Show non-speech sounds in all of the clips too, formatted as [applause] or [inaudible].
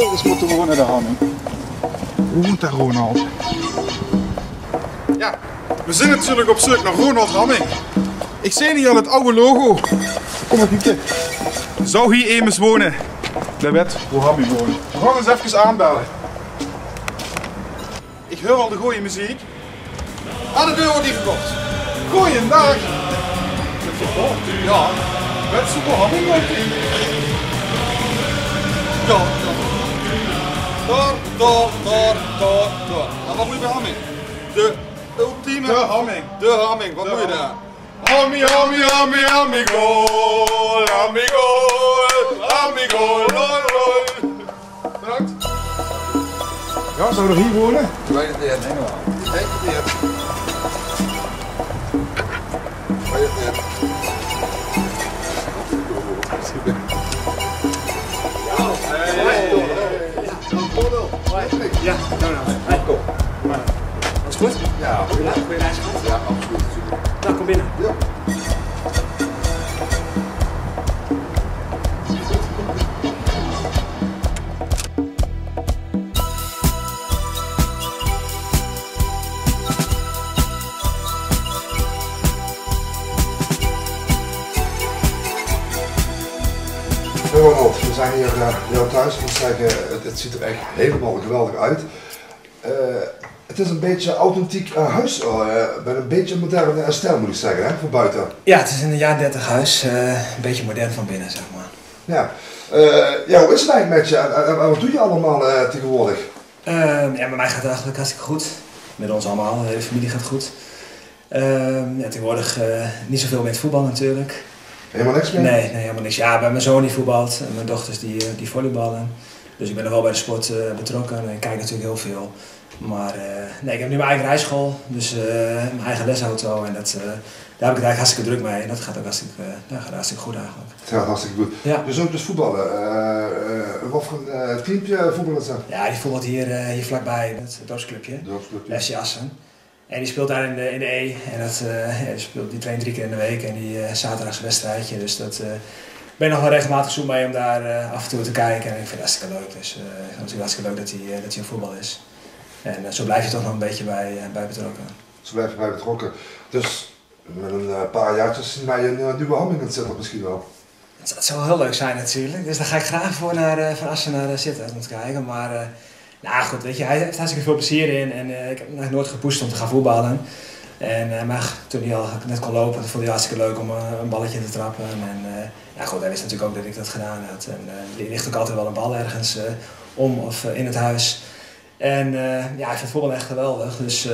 Ulris moeten wonen de Hamming. Hoe woont daar Ronald? Ja, we zijn natuurlijk op zoek naar Ronald Hamming. Ik zie hier al het oude logo. Kom maar kijken. Zou hier immers wonen? De wet hoe Hamming woont. We gaan eens even aanbellen. Ik hoor al de gooie muziek. Aan de deur wordt hier gekocht. Goeiedag. Ja, met super Hamming ja. Door, door, door, door, door. En wat moet je bij Hamming? De ultieme... De Hamming. De Hamming, wat De moet je daar? Hammy, hammy, hammy, hammy, goal, hammy, goal, hammy, goal, lol, lol. Bedankt. Ja, zou er hier wonen? Ik weet het niet. Nee, wel. Ik weet het niet. Nou nou. Hey, kom. Alles goed? Ja, Ja, goeie reis gehad? ja, absoluut. Nou, kom binnen. Ja. Ronald, we zijn hier uh, jou thuis. Ik moet zeggen, het, het ziet er echt helemaal geweldig uit. Eh, het is een beetje authentiek eh, huis, eh, met een beetje moderne stijl moet ik zeggen, hè, van buiten. Ja, het is een jaar 30 huis. een beetje modern van binnen, zeg maar. Ja. Ja, hoe is het eigenlijk met je en, wat doe je allemaal tegenwoordig? Ehm, ja, bij mij gaat het eigenlijk hartstikke goed. Met ons allemaal, de hele familie gaat goed. Ehm, ja, tegenwoordig niet zoveel met voetbal natuurlijk. Helemaal niks meer? Nee, nee, helemaal niks. Ja, bij mijn zoon die voetbalt en mijn dochters die, die volleyballen. Dus ik ben er wel bij de sport eh, betrokken en ik kijk natuurlijk heel veel. Maar eh, nee, ik heb nu mijn eigen rijschool, dus eh, mijn eigen lesauto en dat, daar heb ik het eigenlijk hartstikke druk mee. En dat gaat ook hartstikke, ja, gaat hartstikke goed eigenlijk. Het gaat hartstikke goed. Ja. Je zoon dus voetballen. Eh, wat voor een eh, teampje voetballen ze? Ja, die voetbalt hier, eh, hier vlakbij, het dorpsclubje, Dorpsclubje. FC Assen. En die speelt daar in de, in de E. En dat, ja, die, speelt, die traint drie keer in de week en die eh zaterdagse wedstrijdje. Dus dat ben nog wel regelmatig zoek mee om daar eh, af en toe te kijken. En ik vind het hartstikke leuk. Dus eh, ik vind het natuurlijk hartstikke leuk dat hij, eh, dat hij een voetbal is. En zo blijf je toch nog een beetje bij, bij betrokken. Ze blijven bij betrokken. Dus met een paar jaartjes zien wij een nieuwe ham in misschien wel. Het, het zou heel leuk zijn natuurlijk. Dus daar ga ik graag voor naar, van Assen naar zitten om te kijken. Maar nou goed, weet je, hij heeft hartstikke veel plezier in. En ik heb nog nooit gepusht om te gaan voetballen. En, eh, maar toen hij al net kon lopen, vond hij hartstikke leuk om eh, een balletje te trappen. En eh, ja, goed, hij wist natuurlijk ook dat ik dat gedaan had. En er ligt ook altijd wel een bal ergens om of in het huis. En ja, hij vindt voetbal echt geweldig. Dus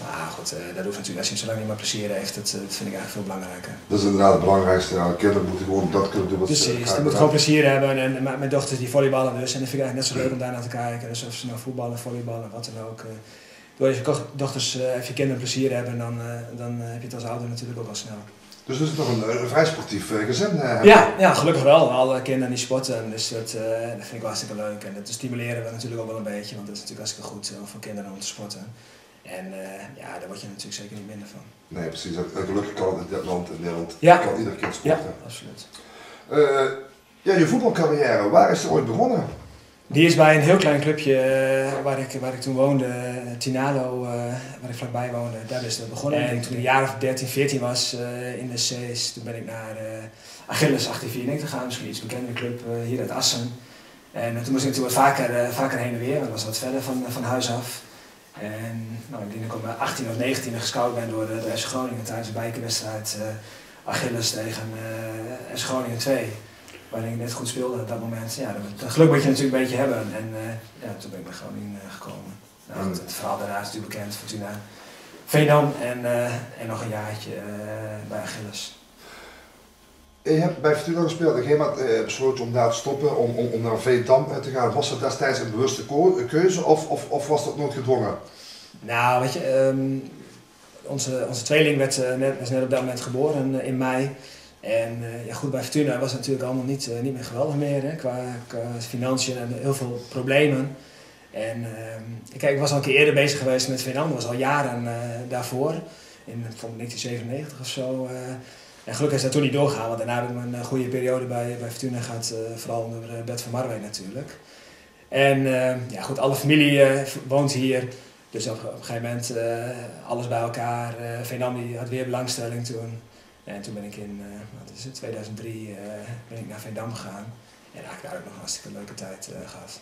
maar goed, dat hoeft natuurlijk als hij zo lang niet meer plezier heeft. Dat, dat vind ik eigenlijk veel belangrijker. Dat is inderdaad het belangrijkste. Ja, kinderen moeten gewoon dat kunnen doen wat ze Precies, die moet gewoon plezier hebben. En, en mijn dochters die volleyballen dus. En dat vind ik eigenlijk net zo leuk om daar naar te kijken. Dus of ze nou voetballen, volleyballen, wat dan ook. Door je dochters, eh, je kinderen plezier hebben, dan, eh, dan eh, heb je het als ouder natuurlijk ook al snel. Dus het is nog een, een vrij sportief gezin. Ja, ja, gelukkig wel. Alle kinderen die sporten. Dus dat, dat vind ik wel hartstikke leuk. En dat stimuleren we natuurlijk ook wel een beetje. Want dat is natuurlijk hartstikke goed voor kinderen om te sporten. En ja, daar word je natuurlijk zeker niet minder van. Nee, precies. En Gelukkig kan het in dit land, in Nederland, Ja. kan ieder kind Ja, sporten. absoluut. Eh, ja, je voetbalcarrière, waar is die ooit begonnen? Die is bij een heel klein clubje eh, waar, ik, waar ik toen woonde, eh, Tinalo, eh, waar ik vlakbij woonde. Daar is dat begonnen. En toen ik een jaar of 13, 14 was in de C's, toen ben ik naar Achilles 1894 gegaan. Misschien iets bekendere club hier uit Assen. En toen moest ik natuurlijk wat vaker, vaker heen en weer, want dat was wat verder van, van huis af. En nou, ik denk dat ik op mijn 18 of 19 gescout ben door de, de FC Groningen tijdens een bijkenwedstrijd Achilles tegen FC Groningen 2 waarin ik net goed speelde op dat moment. Ja, dat, dat geluk moet je natuurlijk een beetje hebben. En eh, ja, toen ben ik bij Groningen eh, gekomen. Nou, goed, het verhaal daarna is natuurlijk bekend. Fortuna Veenam en, eh, en nog een jaartje bij Achilles. Je hebt bij Fortuna gespeeld. Moment eh, besloten om daar te stoppen, om, om, om naar Veendam te gaan. Was dat destijds een bewuste keuze of, of, of was dat nooit gedwongen? Nou, weet je, ehm, onze, onze tweeling werd, eh, net, was net op dat moment geboren in mei. En eh, ja, goed, bij Fortuna was het natuurlijk allemaal niet, eh, niet meer geweldig meer hè, qua, financiën en heel veel problemen. En ehm, kijk, ik was al een keer eerder bezig geweest met dat was al jaren eh, daarvoor, in van 1997 of zo. en gelukkig is dat toen niet doorgegaan, want daarna heb ik eh, goede periode bij, bij Fortuna gehad, eh, vooral onder Bert van Marwijk natuurlijk. En ja, goed, alle familie woont hier. Dus op, een gegeven moment alles bij elkaar. Uh, Veenam had weer belangstelling toen. En toen ben ik in wat is het, 2003 ben ik naar Veendam gegaan. En eigenlijk daar ook nog een hartstikke leuke tijd gehad.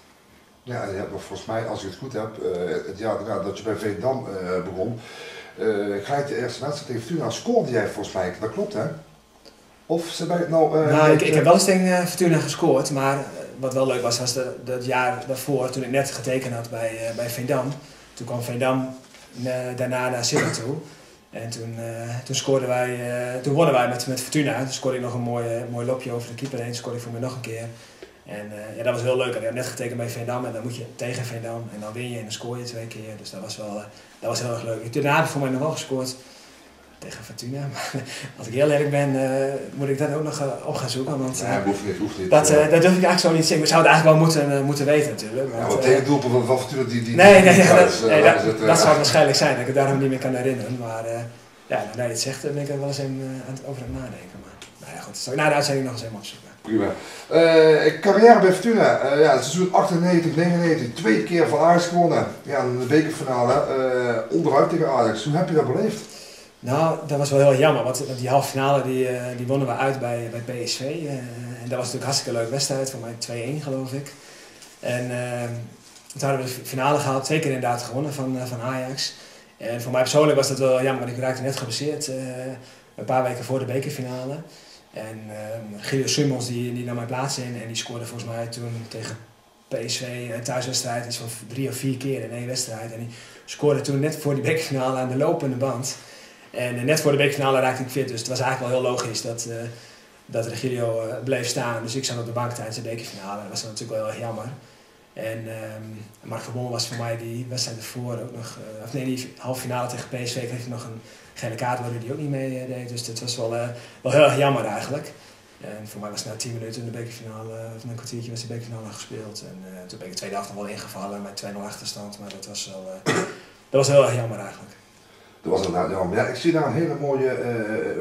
Ja, je hebt volgens mij, als ik het goed heb, het jaar dat je bij Veendam begon, uh, gelijk de eerste wedstrijd tegen Fortuna scoorde jij volgens mij. Dat klopt hè? Of ze bij het nou... Uh, nou, ik, ik, heb wel eens tegen uh, Fortuna gescoord, maar wat wel leuk was, was dat jaar daarvoor, toen ik net getekend had bij, bij Veendam. Toen kwam Veendam daarna naar Silla toe. En toen, toen, scoorden wij, toen wonnen wij met, met Fortuna. Toen scoorde ik nog een mooi, mooi lopje over de keeper heen. Scoorde ik voor mij nog een keer. En ja, dat was heel leuk. Ik heb net getekend bij Veendam en dan moet je tegen Veendam. En dan win je en dan scoor je twee keer. Dus dat was wel dat was heel erg leuk. Daarna heb ik voor mij nog wel gescoord tegen Fortuna. [laughs] Maar als ik heel eerlijk ben, uh, moet ik dat ook nog uh, op gaan zoeken. Want, uh, ja, hoeft niet, hoeft niet. Dat, dat durf ik eigenlijk zo niet zeggen. We zouden het eigenlijk wel moeten, moeten weten natuurlijk. Want, ja, wat tegen doelpunt van, Fortuna die, die... Nee, nee, dat, nee, dat, het, dat zou waarschijnlijk zijn. Dat ik het daarom niet meer kan herinneren. Maar ja, nou, nee, het zegt, ben ik er wel eens in, aan het, over het nadenken. Maar nou ja, goed. Dat zal ik na de uitzending nog eens even opzoeken. Prima. Uh, carrière bij Fortuna, uh, ja, seizoen 98, 99, twee keer van Ajax gewonnen. Ja, de bekerfinale uh, onderuit tegen Ajax. Hoe heb je dat beleefd? Nou, dat was wel heel jammer, want die halve finale die, die wonnen we uit bij, bij PSV. en dat was natuurlijk hartstikke leuke wedstrijd, voor mij 2-1 geloof ik. En toen hadden we de finale gehaald, twee keer inderdaad gewonnen van, van Ajax. En voor mij persoonlijk was dat wel jammer, want ik raakte net geblesseerd een paar weken voor de bekerfinale. En uh, Guido Summons die, die nam mijn plaats in en die scoorde volgens mij toen tegen PSV een thuiswedstrijd iets van drie of vier keer in één wedstrijd. En die scoorde toen net voor die bekerfinale aan de lopende band. En uh, net voor de bekerfinale raakte ik fit, dus het was eigenlijk wel heel logisch dat, uh, dat Regilio uh, bleef staan. Dus ik zat op de bank tijdens de bekerfinale. Dat was natuurlijk wel heel erg jammer. En um, Mark was voor mij die wedstrijd ervoor ook nog, of nee, die halve finale tegen PSV kreeg hij nog een gele kaart waardoor die ook niet mee deed. Dus dat was wel, uh, wel heel erg jammer eigenlijk. En voor mij was het na 10 minuten in de bekerfinale, of een kwartiertje was de bekerfinale gespeeld. En uh, toen ben ik de tweede helft nog wel ingevallen met 2-0 achterstand. Maar dat was, wel, uh, dat was heel erg jammer eigenlijk. Dat was inderdaad jammer. Ja, ik zie daar een hele mooie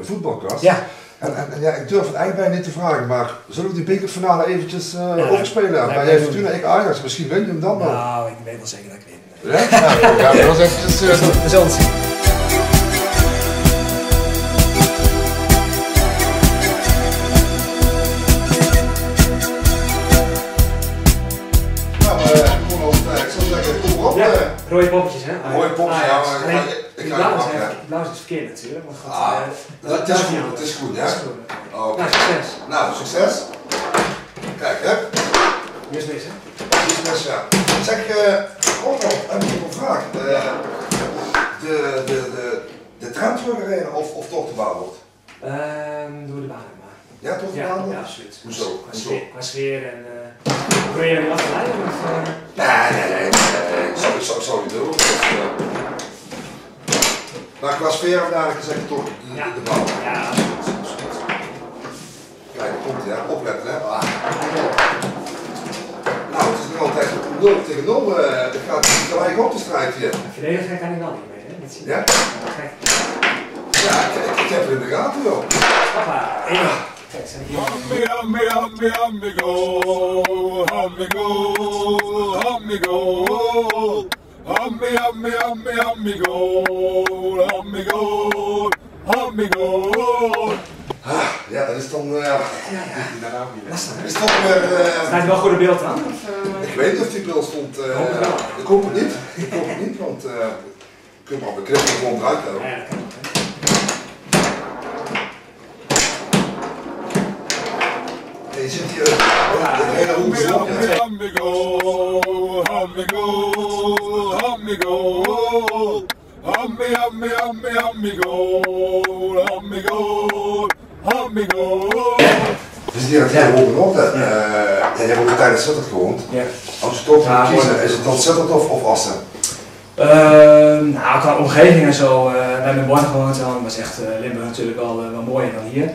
voetbalkast. Ja. En, en, ja, ik durf het eigenlijk bijna niet te vragen, maar zullen we die bekerfinale eventjes uh, ja, overspelen? Ja, Bij Fortuna, ik Ajax, misschien win je hem dan wel. Nou, ik weet wel zeker dat ik win. Ja? [laughs] Nou, ja, dat was eventjes... we zullen het zien. Rode poppetjes, hè? Rode poppetjes, ja. Maar Alleen, ik blauw, is, blauw is het verkeerd natuurlijk. Maar goed, ah, uh, dat, is goed, het is goed, ja? Oh, okay. Nou, succes. Nou, succes. Kijk, hè? Hier is mis, hè? Hier is mis, ja. Zeg, uh, oh, heb ik nog een vraag. Uh, de, de, de, de of, of toch de baanboord? Um, doen we de baan maar. Ja, toch de ja? Ja, absoluut. Hoezo? Qua sfeer en... Probeer je te leiden? Of, uh... Nee, nee, nee. nee, nee. Zou, je doen. Of. Maar qua sfeer dadelijk zeg je toch de, ja. de bal. Ja. Kijk, komt hij, hè? Opletten, hè? Ah. Nou, het is nog altijd 0 tegen 0. Uh, het gaat gelijk op de strijd hier. Verdedigen kan ik wel niet mee, hè? Ja? Ja, ik, ik, ik heb het in de gaten, joh. Papa, Hammy, hammy, hammy, hammy, goal. Hammy, goal. Hammy, goal. Hammy, hammy, hammy, hammy, goal. Hammy, goal. Hammy. Ah, ja, dat is dan. Uh, ja, ja. Dat is toch weer. Uh, Staat wel goed in beeld aan? Of, uh... Ik weet niet of die bril stond. Uh, wel. ik hoop het niet. Ik hoop het niet, want. Uh, kun je maar knip gewoon eruit. Ja, dat kan ook. Je zit hier amigo. Dus die had jij nog. Uh, ja, jij hebt ook tijdens gewoond. Ja. Als je toch moet kiezen, is het dan Sittard of, of Assen? Uh, nou, qua omgeving en zo, uh, hebben in Born gewoond, dan was echt uh, Limburg natuurlijk wel, wel mooier dan hier.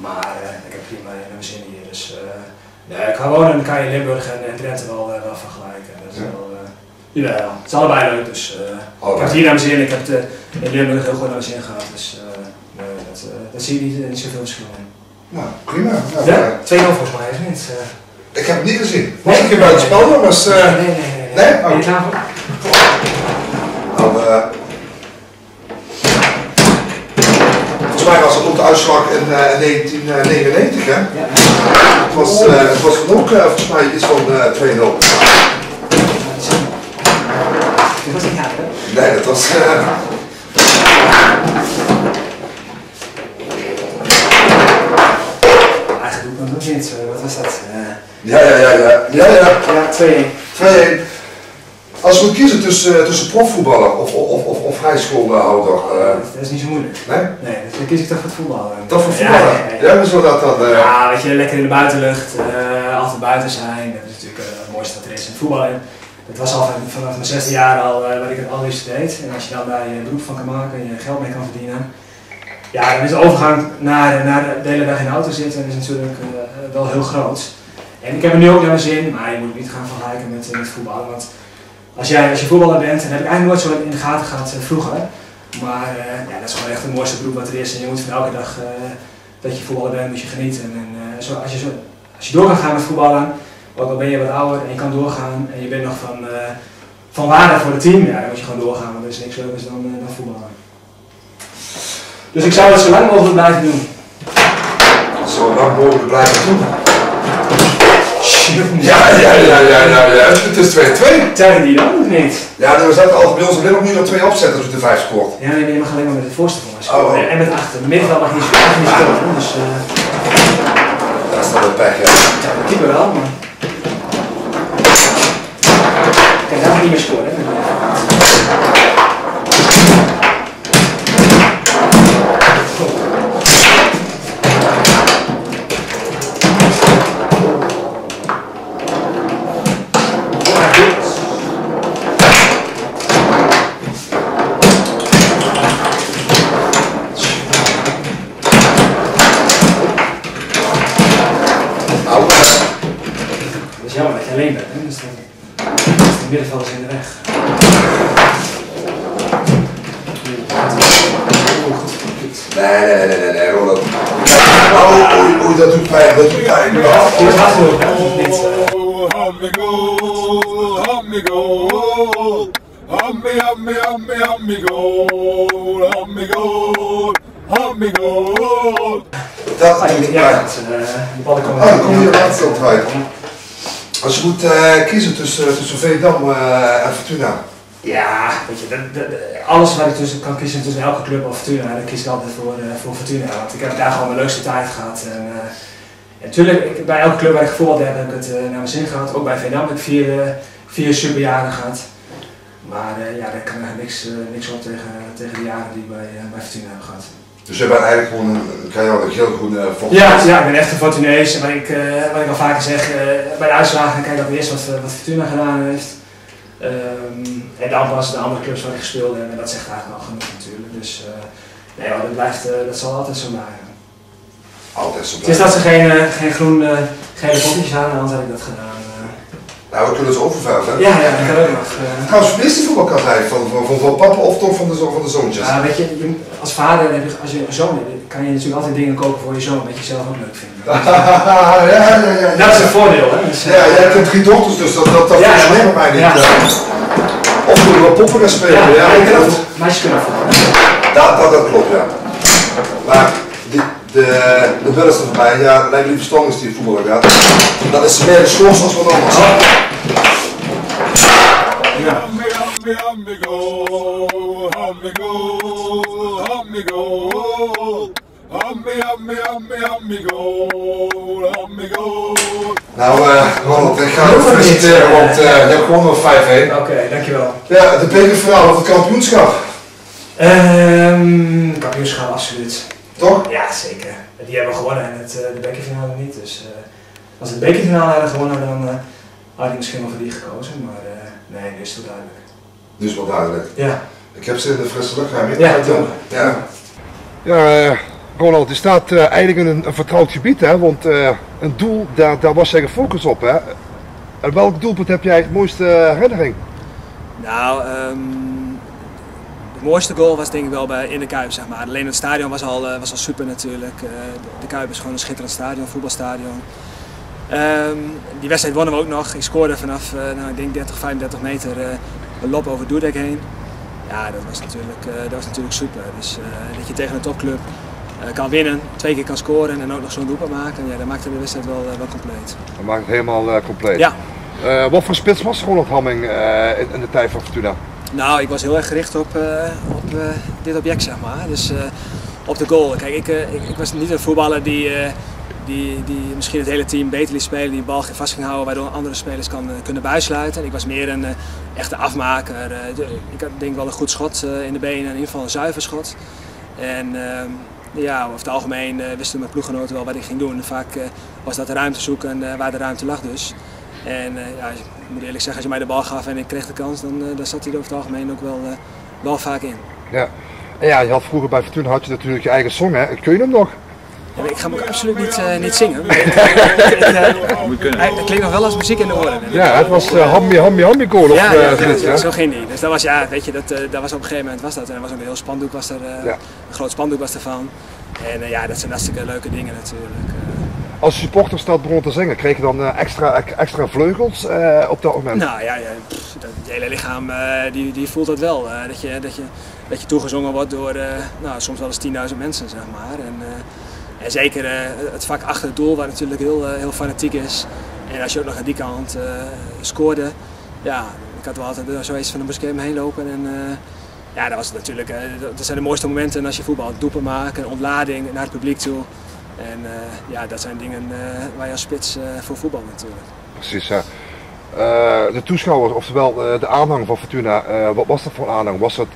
Maar ik heb prima naar mijn zin hier. Dus nee, qua wonen dan kan je Limburg en, en Drenthe wel, wel vergelijken. Dat is wel, Jawel, het is allebei leuk. Dus, Oh, ik heb het hier naar mijn zin, ik heb het in Limburg heel goed naar mijn zin gehad. Dus nee, dat, dat zie je niet, niet zoveel verschil in. Nou, prima. Nou, Ja, 2-0 volgens mij, is het niet? Ik heb het niet gezien. Was ik hier buiten spel, jongens? Uh, nee, nee, nee. Nee? Ben je Oh. klaar voor? Nou, eh, volgens mij was het ook de uitslag in eh, 1999, hè? Ja. Het was, eh, het was dan ook eh, volgens mij iets van eh 2-0. Dit was niet hard, hè? Nee, dat was... eh, ik nog niet. eh, Wat was dat? Eh, ja, ja, ja, ja. Ja, ja. ja, 2-1. 2-1. Als we kiezen tussen, tussen profvoetballer of, of, of, of highschoolhouder, eh, Dat is niet zo moeilijk. nee? Nee, dan kies ik toch voor het voetbal. Dat voor Ja, voetballer? ja, ja. Ja, hoe zou dat dan? eh, Ja, weet je, lekker in de buitenlucht, eh, altijd buiten zijn, dat is natuurlijk eh, het mooiste wat er is in voetbal. En Het was al van- vanaf mijn zesde jaar al eh, wat ik het allerliefst deed. En als je dan daar je beroep van kan maken en je geld mee kan verdienen. Ja, dan is de overgang naar, naar de hele dag in de auto zitten is natuurlijk eh, wel heel groot. En ik heb er nu ook naar mijn zin, maar je moet het niet gaan vergelijken met, met voetballen. Want als, jij, als je voetballer bent, dan heb ik eigenlijk nooit zo in de gaten gehad eh, vroeger. Maar eh, ja, dat is gewoon echt het mooiste beroep wat er is. En je moet van elke dag eh, dat je voetballer bent, moet je genieten. En zo, als, je zo, als je door kan gaan met voetballen, ook al ben je wat ouder en je kan doorgaan en je bent nog van, van waarde voor het team, ja, dan moet je gewoon doorgaan, want er is niks leukers dan, dan voetballen. Dus ik zou het zo lang mogelijk blijven doen. Zo lang mogelijk blijven doen. Ja, ja, ja, ja, ja, ja. Het is 2-2. Tegen die dan of niet? Ja, we zetten al bij ons nog nu nog twee opzetten als we de vijf scoort. Ja, nee, je mag alleen maar met het voorste scoren. Oh, oh. En met achter. De middenveld mag niet niet scoren. Dus eh Dat is dan een pech, hè. ja, de keeper wel, maar. Kijk, daar niet meer scoren. Amigo, amigo. Dat Ah, doet ja, pijn. dat, eh, die ballen komen Oh, dan kom je hier laatst op uit. Als je moet eh, kiezen tussen, tussen Veendam eh, en Fortuna. Ja, weet je, dat- alles waar ik tussen kan kiezen tussen elke club of Fortuna, dan kies ik altijd voor, eh, voor Fortuna. Want ik heb daar gewoon mijn leukste tijd gehad. En, eh, natuurlijk, ik, bij elke club waar ik gevoetbald heb, heb ik het eh, naar mijn zin gehad. Ook bij Veendam heb ik vier, eh, vier superjaren gehad. Maar eh, ja, daar kan er niks, eh, niks op tegen, tegen de jaren die ik bij, eh, bij Fortuna heb gehad. Dus je bent eigenlijk gewoon een, een keiharde geelgroene uh, Ja, ja, ik ben echt een Fortunees. En Wat ik, wat ik al vaker zeg, bij de uitslagen kijk ik ook eerst wat, wat Fortuna gedaan heeft. Ehm, en dan pas de andere clubs waar ik gespeeld heb. En dat zegt eigenlijk al genoeg natuurlijk. Dus nee, dat, blijft, dat zal altijd zo blijven. Altijd zo Het is dat ze geen, geen groen, gele poppetjes hadden, anders had ik dat gedaan. Eh. Nou, we kunnen ze oververven. hè? ja, ja, dat kan ook nog. eh. Trouwens, die? Van, van, van, van papa of toch van de, van de zoontjes? Ja, weet je, als vader, als je een zoon hebt, kan je natuurlijk altijd dingen kopen voor je zoon, wat je zelf ook leuk vindt. [laughs] ja, ja, ja, ja. Dat is een voordeel, hè? Dus, eh, Ja, jij hebt drie dochters, dus dat, dat, dat Ja, mij niet. ja. eh. Of we wel poppen gaan spelen, ja, ja. ja, ik dat, meisjes kunnen voetballen. dat, dat, dat klopt, ja. Maar de, de van mij, ja, dat lijkt liever verstandig als die voetballer gaat. Dat is meer de schors als wat anders. Amigo. Nou, eh Ronald, ik ga je feliciteren, want eh, je hebt gewonnen met 5-1. Oké, dankjewel. Ja, de bekerverhaal of het kampioenschap, Ehm kampioenschap, absoluut. Toch? Ja, zeker. Die hebben we gewonnen en het, eh, de bekerfinale niet. Dus eh, als we de bekerfinale hadden gewonnen, dan eh, had ik misschien wel voor die gekozen. Maar eh, nee, nu is het wel duidelijk. Dus wel duidelijk. Ja, Ik heb ze in de frisse lucht gaan. ja. Ja. Ja, Ronald, je staat eh, eigenlijk in een, een vertrouwd gebied, hè? want eh, een doel, daar, daar was jij gefocust op. Hè? En welk doelpunt heb jij het mooiste herinnering? Nou, ehm, mooiste goal was denk ik wel bij in de Kuip, zeg maar. Alleen het stadion was al, eh, was al super natuurlijk. Eh, de, Kuip is gewoon een schitterend stadion, voetbalstadion. Ehm, die wedstrijd wonnen we ook nog. Ik scoorde vanaf nou, ik denk 30, 35 meter een lop over Doerdek heen. Ja, dat was natuurlijk, dat was natuurlijk super. Dus dat je tegen een topclub kan winnen, twee keer kan scoren en ook nog zo'n doelpunt maken, ja, dat maakte de wedstrijd wel, wel compleet. Dat maakt het helemaal compleet. Ja. wat voor spits was Ronald Hamming in, in de tijd van Fortuna? Nou, ik was heel erg gericht op, op dit object, zeg maar. Dus op de goal. Kijk, ik, ik, ik, was niet een voetballer die, die, die misschien het hele team beter liet spelen, die de bal vast ging houden, waardoor andere spelers kan, kunnen buissluiten. Ik was meer een echte afmaker. ik had denk wel een goed schot in de benen, in ieder geval een zuiver schot. En ehm, ja, over het algemeen wisten mijn ploeggenoten wel wat ik ging doen. Vaak was dat ruimte zoeken waar de ruimte lag dus. En ja, ik moet eerlijk zeggen, als je mij de bal gaf en ik kreeg de kans, dan, dan zat hij er over het algemeen ook wel, wel vaak in. Ja. En ja, je had vroeger bij Fortuna had je natuurlijk je eigen song, hè? Kun je hem nog? Ja, ik ga hem ook absoluut niet, uh, niet zingen. Maar het, het, uh, het, klinkt nog wel als muziek in de oren. Ja, het was uh, Hammy Hammy Hammy Goal. Ja, ja, ja, ja, zo ging die. Dus dat was, ja, weet je, dat, dat was op een gegeven moment was dat. En er was ook een heel spandoek was er, ja. een groot spandoek was ervan. En ja, dat zijn hartstikke leuke dingen natuurlijk. Als supporter staat begon te zingen, kreeg je dan extra, extra vleugels op dat moment? Nou ja, ja het hele lichaam die, die voelt dat wel. dat, je, dat, je, dat je toegezongen wordt door nou, soms wel eens 10.000 mensen, zeg maar. En, en zeker het vak achter het doel, waar natuurlijk heel, heel fanatiek is. En als je ook nog aan die kant scoorde, ja, ik had wel altijd zoiets van, moest ik heen lopen. En ja, dat was natuurlijk, dat zijn de mooiste momenten als je voetbal doepen maakt, een ontlading naar het publiek toe. En ja, dat zijn dingen waar je als spits voor voetbal natuurlijk. Precies, ja. de toeschouwers, oftewel de aanhang van Fortuna, wat was dat voor aanhang? Was dat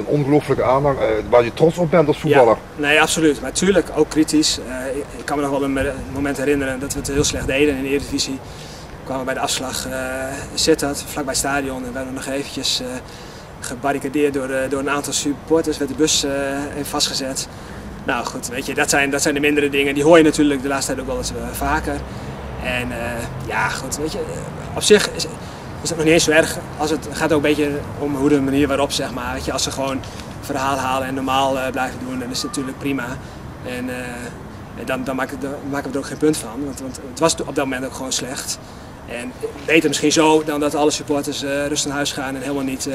een ongelooflijke aanhang uh, waar je trots op bent als voetballer. Ja, nee, absoluut. Maar natuurlijk ook kritisch. Uh, ik, ik, kan me nog wel een moment herinneren dat we het heel slecht deden in de Eredivisie. We kwamen bij de afslag uh, Sittard, vlakbij het stadion. En werden nog eventjes gebarricadeerd door, door een aantal supporters. Werd de bus vastgezet. Nou goed, weet je, dat zijn, dat zijn de mindere dingen. Die hoor je natuurlijk de laatste tijd ook wel eens vaker. En ja, goed, weet je, op zich is, is dat nog niet eens zo erg. Als het gaat ook een beetje om hoe de manier waarop, zeg maar. Weet je, als ze gewoon verhaal halen en normaal blijven doen, dan is het natuurlijk prima. En dan, dan maken, we er ook geen punt van, want, want, het was op dat moment ook gewoon slecht. En beter misschien zo dan dat alle supporters uh, rustig naar huis gaan en helemaal niet,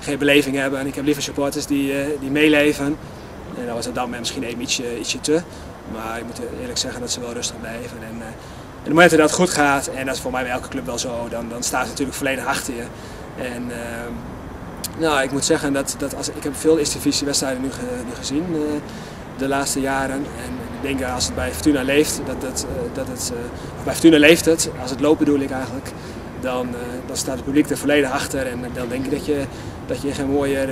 geen beleving hebben. En ik heb liever supporters die, die meeleven. En dat was dat moment misschien even ietsje, ietsje te. Maar ik moet eerlijk zeggen dat ze wel rustig blijven. En, en op het moment dat het goed gaat, en dat is voor mij bij elke club wel zo, dan, dan staat ze natuurlijk volledig achter je. En uh, nou, ik moet zeggen dat, dat als, ik heb veel eerste wedstrijden nu, ge, nu gezien uh, de laatste jaren. En ik denk als het bij Fortuna leeft, dat, dat, dat het, bij Fortuna leeft het, als het loopt bedoel ik eigenlijk, dan, dan staat het publiek er volledig achter. En dan denk ik dat je, dat je geen mooier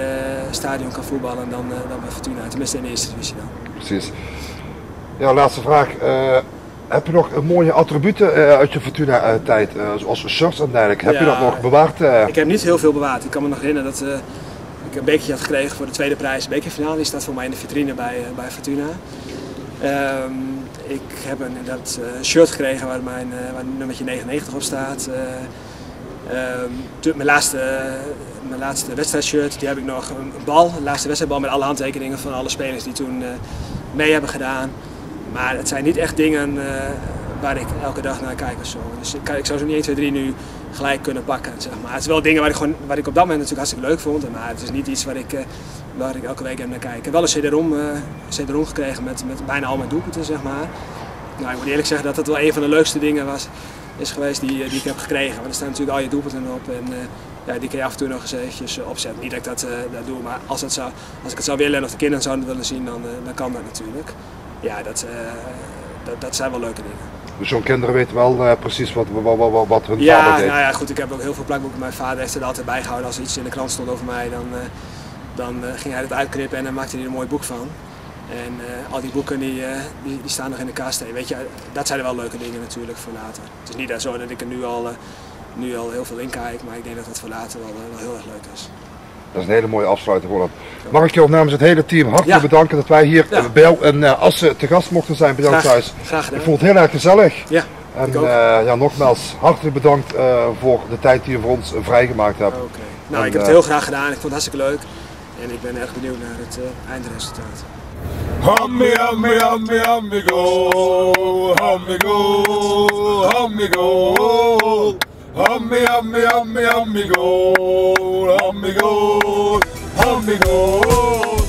stadion kan voetballen dan, dan bij Fortuna, tenminste in de eerste divisie dan. Precies. Ja, laatste vraag. Heb je nog mooie attributen uh, uit je Fortuna-tijd, uh, zoals shirts en dergelijke? Heb ja, je dat nog bewaard? Uh... Ik heb niet heel veel bewaard. Ik kan me nog herinneren dat ik een bekertje had gekregen voor de tweede prijs. Bekerfinale, die staat voor mij in de vitrine bij, bij Fortuna. Um, ik heb een dat, shirt gekregen waar mijn waar nummertje 99 op staat. Um, mijn, laatste, mijn laatste wedstrijdshirt, die heb ik nog. Een bal, de laatste wedstrijdbal met alle handtekeningen van alle spelers die toen mee hebben gedaan. Maar het zijn niet echt dingen uh, waar ik elke dag naar kijk of zo. Dus ik, ik zou zo niet 1, 2, 3 nu gelijk kunnen pakken. Zeg maar. Het is wel dingen waar ik, gewoon, waar ik op dat moment natuurlijk hartstikke leuk vond. Maar het is niet iets waar ik, uh, waar ik elke week naar kijk. Ik heb wel een CD-ROM, CD gekregen met, met bijna al mijn doelpunten. Zeg maar. Nou, ik moet eerlijk zeggen dat dat wel een van de leukste dingen was, is geweest die, die ik heb gekregen. Want er staan natuurlijk al je doelpunten op. En, ja, die kun je af en toe nog eens eventjes opzetten. Niet dat ik dat, dat doe, maar als, het zou, als ik het zou willen en of de kinderen zouden willen zien, dan, dan kan dat natuurlijk ja, dat, dat, dat, zijn wel leuke dingen. Dus zo'n kinderen weten wel uh, precies wat, wat, wat, wat hun ja, vader deed? Nou ja, goed, ik heb ook heel veel plakboeken. Mijn vader heeft het altijd bijgehouden. Als er iets in de krant stond over mij, dan, uh, dan ging hij het uitknippen en dan maakte hij er een mooi boek van. En al die boeken die, die, die, staan nog in de kast. En weet je, dat zijn er wel leuke dingen natuurlijk voor later. Het is niet zo dat ik er nu al, nu al heel veel in kijk, maar ik denk dat dat voor later wel, wel heel erg leuk is. Dat is een hele mooie afsluiting, Roland. Mag ik jou namens het hele team hartelijk ja. bedanken dat wij hier ja. bij en uh, Assen te gast mochten zijn bij jou graag, thuis. Graag gedaan. Ik vond het heel erg gezellig. Ja, en uh, ja, nogmaals, hartelijk bedankt uh, voor de tijd die je voor ons vrijgemaakt hebt. Oké. Okay. Nou, en, ik heb het heel graag gedaan. Ik vond het hartstikke leuk. En ik ben erg benieuwd naar het eindresultaat. Hammy, hammy, hammy, hammy, go, hammy, go, hammy. Hammy goal. Hammy, hammy, hammy, hammy goal. Hammy goal. Hammy goal.